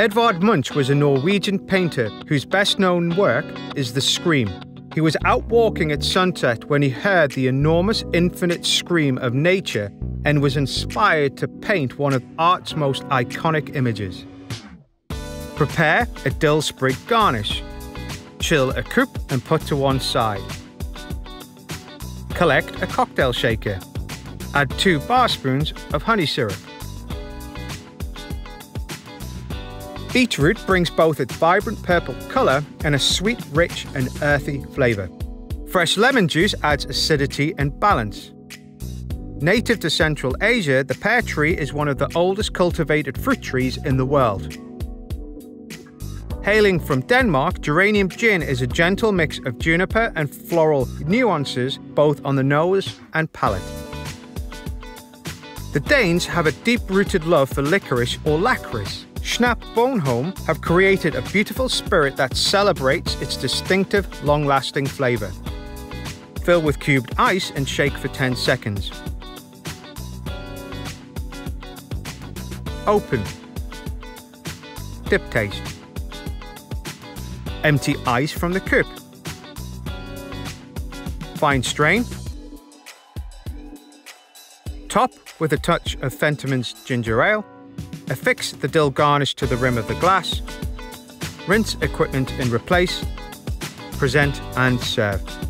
Edvard Munch was a Norwegian painter whose best known work is The Scream. He was out walking at sunset when he heard the enormous infinite scream of nature and was inspired to paint one of art's most iconic images. Prepare a dill sprig garnish. Chill a coupe and put to one side. Collect a cocktail shaker. Add two bar spoons of honey syrup. Beetroot brings both its vibrant purple colour and a sweet, rich, and earthy flavour. Fresh lemon juice adds acidity and balance. Native to Central Asia, the pear tree is one of the oldest cultivated fruit trees in the world. Hailing from Denmark, geranium gin is a gentle mix of juniper and floral nuances both on the nose and palate. The Danes have a deep rooted love for licorice or lakrids. Schnapp Bornholm have created a beautiful spirit that celebrates its distinctive, long lasting flavour. Fill with cubed ice and shake for 10 seconds. Open. Dip taste. Empty ice from the cup. Fine strain. Top with a touch of Fentimans ginger ale Affix the dill garnish to the rim of the glass. Rinse equipment and replace. Present and serve.